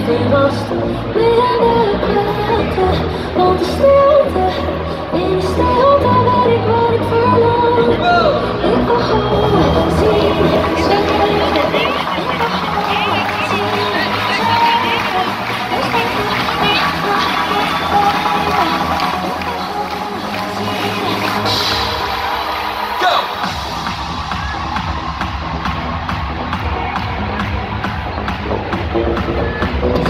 even last. Ben jij Want de stilte, in de stilte waar ik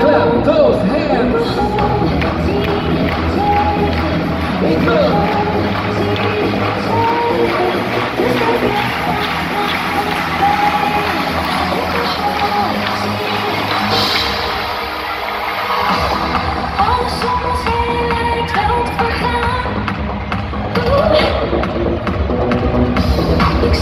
Clap those hands.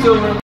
still